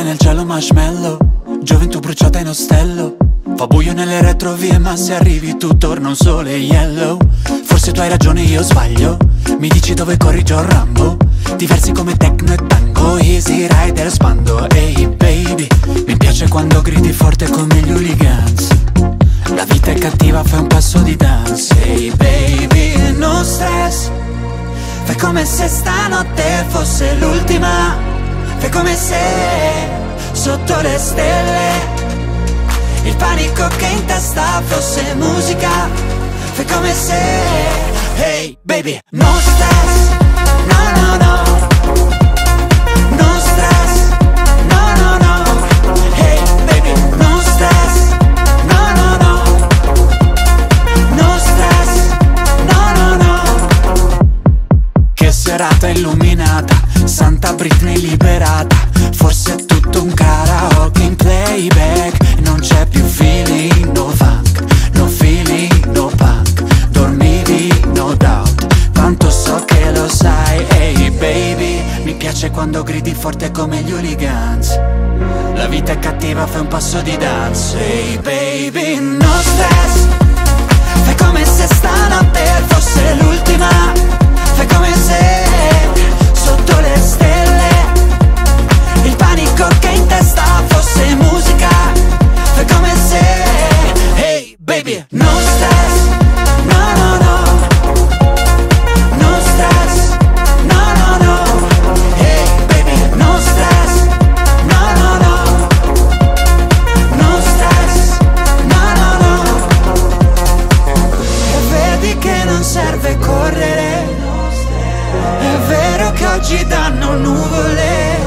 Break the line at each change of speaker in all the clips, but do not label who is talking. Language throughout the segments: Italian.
nel cielo marshmallow. Gioventù bruciata in ostello. Fa buio nelle retrovie ma se arrivi tu torna un sole yellow. Forse tu hai ragione io sbaglio. Mi dici dove corri John Rambo. Diversi come techno e tango Easy rider spando. Ehi hey baby Mi piace quando gridi forte come gli hooligans. La vita è cattiva fai un passo di dance. Ehi hey baby non stress. Fai come se stanotte fosse l'ultima. Fai come se sotto le stelle. Il panico che in testa fosse musica Fai come se Hey baby No stress No no no. No stress No no no. Baby No stress No no no. No stress No no Che serata illuminata Santa Britney liberata. Forse è tutto un karaoke in playback. Non c'è più feeling, no funk No feeling, no punk. Dormivi, no doubt. Tanto so che lo sai Ehi hey baby. Mi piace quando gridi forte come gli hooligans. La vita è cattiva, fai un passo di dance Ehi hey baby, baby. No stress No no no. No stress No no no. Hey baby No stress No no no. No stress No no no. E vedi che non serve correre. È vero che oggi danno nuvole.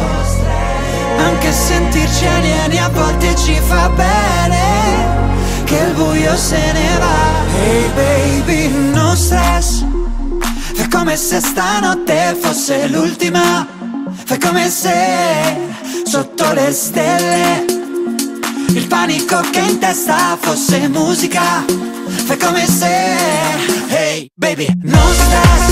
Anche sentirci alieni a volte ci fa buio se ne va. Hey baby, no stress. Fai come se stanotte fosse l'ultima. Fai come se sotto le stelle il panico che in testa fosse musica. Fai come se Hey baby, no stress